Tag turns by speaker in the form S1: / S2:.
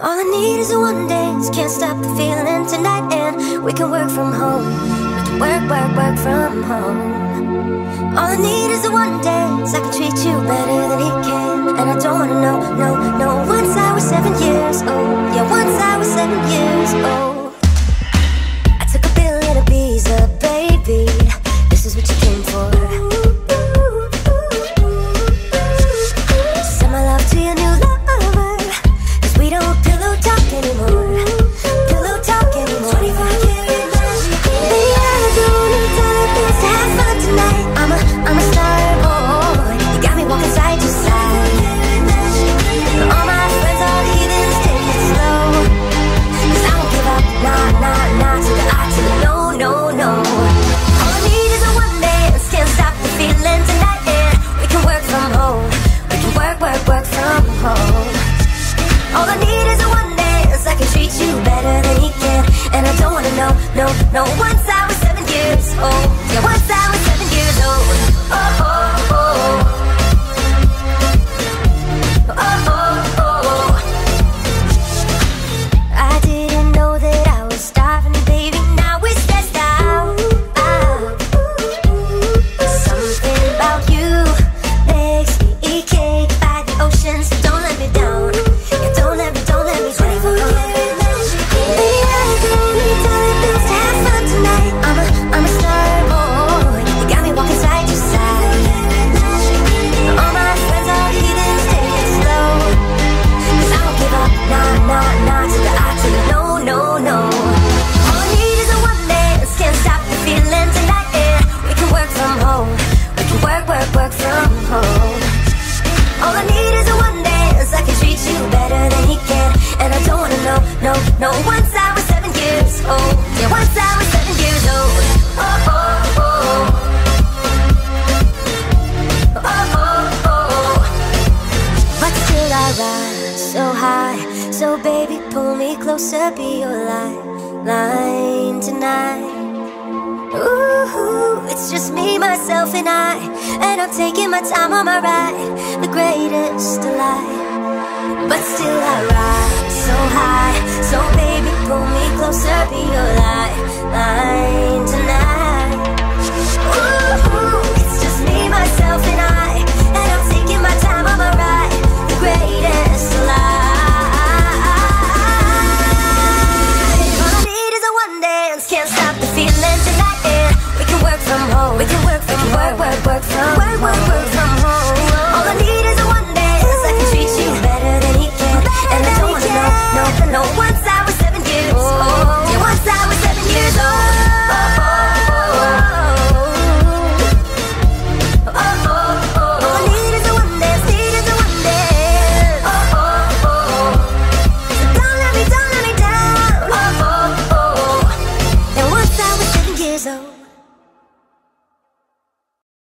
S1: All I need is a one dance, can't stop the feeling tonight And we can work from home, we can work, work, work from home. All I need is a one dance, I can treat you better than he can. And I don't wanna know, no All I need is a one dance I can treat you better than he can. And I don't wanna know, no, no. Once I was seven years old. Yeah, once I was seven years old. Oh, oh. so high. So, baby, pull me closer, be your lifeline line tonight. Ooh, it's just me, myself, and I. And I'm taking my time on my ride, the greatest delight. But still, I ride so high. So, baby, pull me closer, be your